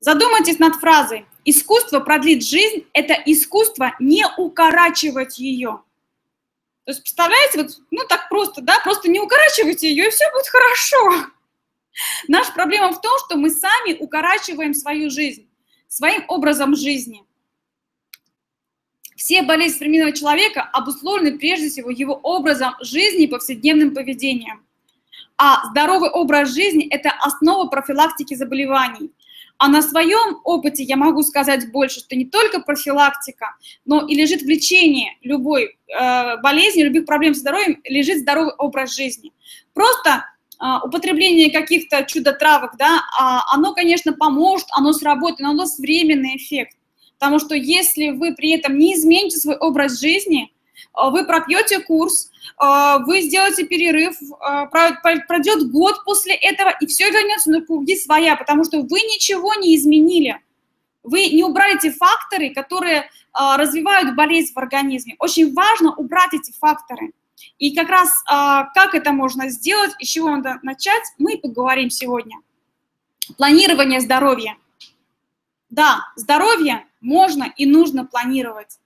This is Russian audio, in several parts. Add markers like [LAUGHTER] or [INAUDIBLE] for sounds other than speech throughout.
Задумайтесь над фразой «Искусство продлить жизнь – это искусство не укорачивать ее». То есть, представляете, вот, ну так просто, да, просто не укорачивайте ее, и все будет хорошо. Наша проблема в том, что мы сами укорачиваем свою жизнь, своим образом жизни. Все болезни современного человека обусловлены прежде всего его образом жизни и повседневным поведением. А здоровый образ жизни – это основа профилактики заболеваний. А на своем опыте я могу сказать больше, что не только профилактика, но и лежит в лечении любой э, болезни, любых проблем с здоровьем, лежит здоровый образ жизни. Просто э, употребление каких-то чудо-травок, да, э, оно, конечно, поможет, оно сработает, но оно даст временный эффект. Потому что если вы при этом не измените свой образ жизни, вы пропьете курс, э, вы сделаете перерыв, э, пройдет год после этого, и все вернется на круги своя, потому что вы ничего не изменили. Вы не убрали те факторы, которые развивают болезнь в организме. Очень важно убрать эти факторы. И как раз как это можно сделать, и с чего надо начать, мы поговорим сегодня. Планирование здоровья. Да, здоровье можно и нужно планировать.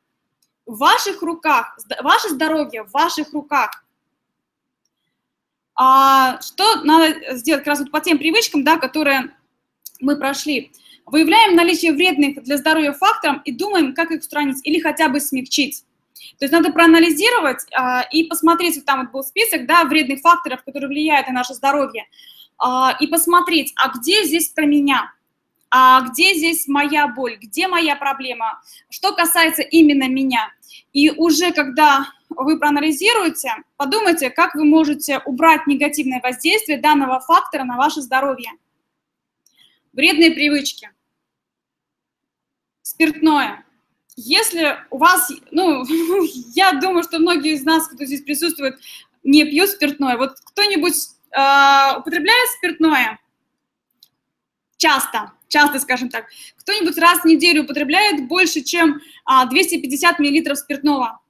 В ваших руках, ваше здоровье в ваших руках. А что надо сделать как раз вот по тем привычкам, да, которые мы прошли? Выявляем наличие вредных для здоровья факторов и думаем, как их устранить или хотя бы смягчить. То есть надо проанализировать а, и посмотреть, вот там вот был список да, вредных факторов, которые влияют на наше здоровье, а, и посмотреть, а где здесь про меня – а где здесь моя боль, где моя проблема, что касается именно меня. И уже когда вы проанализируете, подумайте, как вы можете убрать негативное воздействие данного фактора на ваше здоровье. Вредные привычки. Спиртное. Если у вас, ну, [LAUGHS] я думаю, что многие из нас, кто здесь присутствует, не пьют спиртное. Вот кто-нибудь э, употребляет спиртное? Часто часто, скажем так, кто-нибудь раз в неделю употребляет больше, чем 250 а, миллилитров спиртного.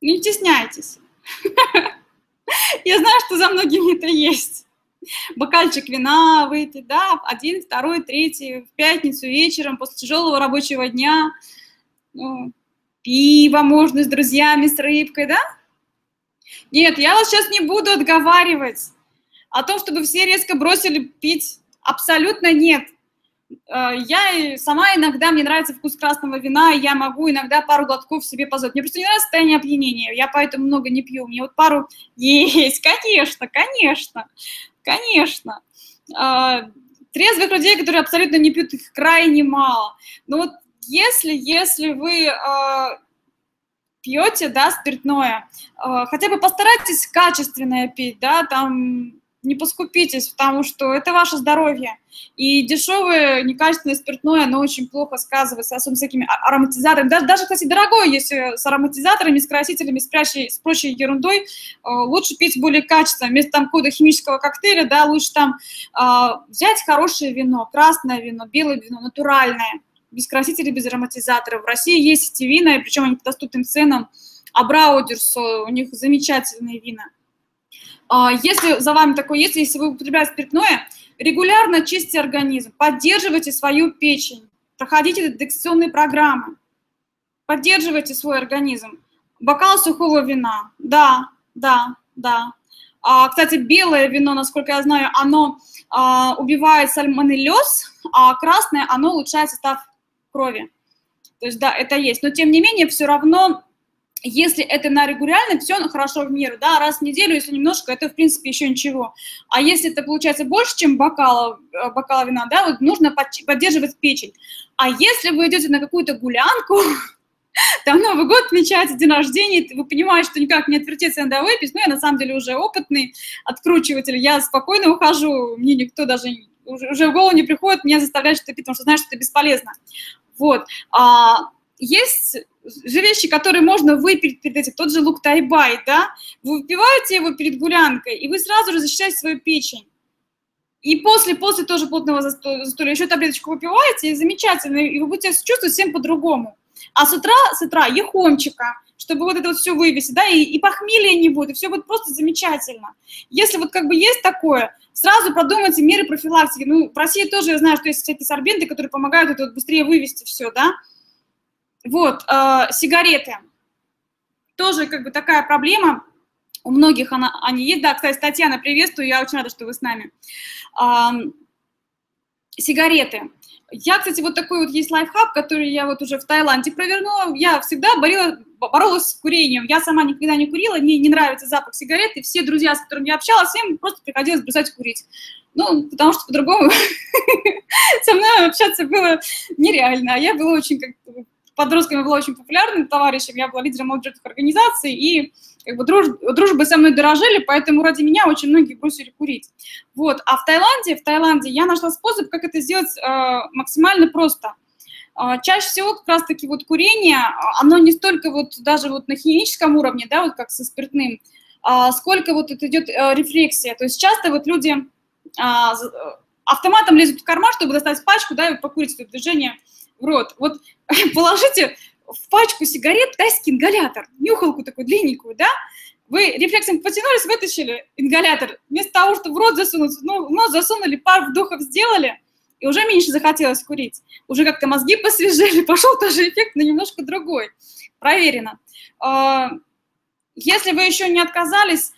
Не стесняйтесь. [LAUGHS] Я знаю, что за многими это есть. Бокальчик вина выпить, да, один, второй, третий, в пятницу вечером после тяжелого рабочего дня. Ну, пиво можно с друзьями, с рыбкой, да? Нет, я вас сейчас не буду отговаривать о том, чтобы все резко бросили пить. Абсолютно нет. Э, я сама иногда, мне нравится вкус красного вина, я могу иногда пару глотков себе позволить. Мне просто не нравится состояние опьянения, я поэтому много не пью. Мне вот пару [LAUGHS] есть, конечно, конечно, конечно. Э, трезвых людей, которые абсолютно не пьют, их крайне мало. Но вот если, если вы э, пьете, да, спиртное, хотя бы постарайтесь качественное пить, да, там не поскупитесь, потому что это ваше здоровье. И дешевое, некачественное спиртное, оно очень плохо сказывается, особенно с такими а, ароматизаторами. Даже, даже кстати, дорогое, если с ароматизаторами, с красителями, с прочей, с прочей ерундой, э, лучше пить более качественно. Вместо там какого-то химического коктейля, да, лучше там э, взять хорошее вино, красное вино, белое вино, натуральное, без красителей, без ароматизаторов. В России есть эти вина, причем они по доступным ценам. Абраудерс, у них замечательные вина. А, если за вами такое есть, если вы употребляете спиртное, регулярно чистите организм, поддерживайте свою печень, проходите детекционные программы, поддерживайте свой организм. Бокал сухого вина, да, да, да. А, кстати, белое вино, насколько я знаю, оно а, убивает сальмонеллез, а красное, оно улучшает состав крови. То есть, да, это есть. Но, тем не менее, все равно если это на регулярно, все хорошо в меру, да, раз в неделю, если немножко, это, в принципе, еще ничего. А если это получается больше, чем бокала, э, бокала вина, да, вот нужно поддерживать печень. А если вы идете на какую-то гулянку, [LAUGHS] там Новый год отмечается, день рождения, вы понимаете, что никак не отвертеться, надо выпить, ну, я на самом деле уже опытный откручиватель, я спокойно ухожу, мне никто даже уже, в голову не приходит меня заставлять что-то пить, потому что знаю, что это бесполезно. Вот. А, есть же вещи, которые можно выпить перед этим, тот же лук тайбай, да, вы выпиваете его перед гулянкой, и вы сразу же защищаете свою печень. И после, после тоже плотного застолья еще таблеточку выпиваете, и замечательно, и вы будете чувствовать всем по-другому. А с утра, с утра ехомчика, чтобы вот это вот все вывести, да, и, и похмелья не будет, и все будет просто замечательно. Если вот как бы есть такое, сразу продумайте меры профилактики. Ну, в России тоже я знаю, что есть всякие сорбенты, которые помогают это вот быстрее вывести все, да. Вот, э, сигареты. Тоже как бы такая проблема, у многих она, они есть. Да, кстати, Татьяна, приветствую, я очень рада, что вы с нами. Э, сигареты. Я, кстати, вот такой вот есть лайфхак, который я вот уже в Таиланде провернула. Я всегда борила, боролась с курением. Я сама никогда не курила, мне не нравится запах сигарет, и все друзья, с которыми я общалась, им просто приходилось бросать курить. Ну, потому что по-другому [LAUGHS] со мной общаться было нереально. А я была очень как подростками была очень популярным товарищем, я была лидером молодежных организаций, и как бы друж, дружбы со мной дорожили, поэтому ради меня очень многие бросили курить. Вот. А в Таиланде, в Таиланде я нашла способ, как это сделать э, максимально просто. Э, чаще всего как раз-таки вот курение, оно не столько вот даже вот на химическом уровне, да, вот как со спиртным, э, сколько вот это идет э, рефлексия. То есть часто вот люди э, автоматом лезут в карман, чтобы достать пачку, да, и покурить это движение в рот. Вот [LAUGHS] положите в пачку сигарет тайский ингалятор, нюхалку такую длинненькую, да, вы рефлексом потянулись, вытащили ингалятор, вместо того, чтобы в рот засунуть, ну, в нос засунули, пар вдохов сделали, и уже меньше захотелось курить. Уже как-то мозги посвежели, [LAUGHS] пошел тоже эффект, но немножко другой. Проверено. А, если вы еще не отказались,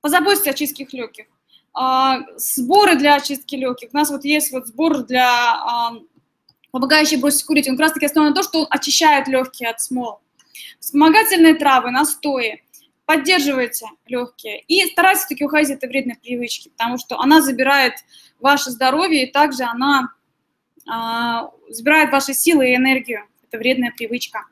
позаботьтесь о чистке легких. А, сборы для очистки легких. У нас вот есть вот сбор для а, помогающий бросить курить, он как раз-таки основан на то, что он очищает легкие от смол. Вспомогательные травы, настои, поддерживайте легкие и старайтесь таки уходить от этой вредной привычки, потому что она забирает ваше здоровье и также она а, забирает ваши силы и энергию. Это вредная привычка.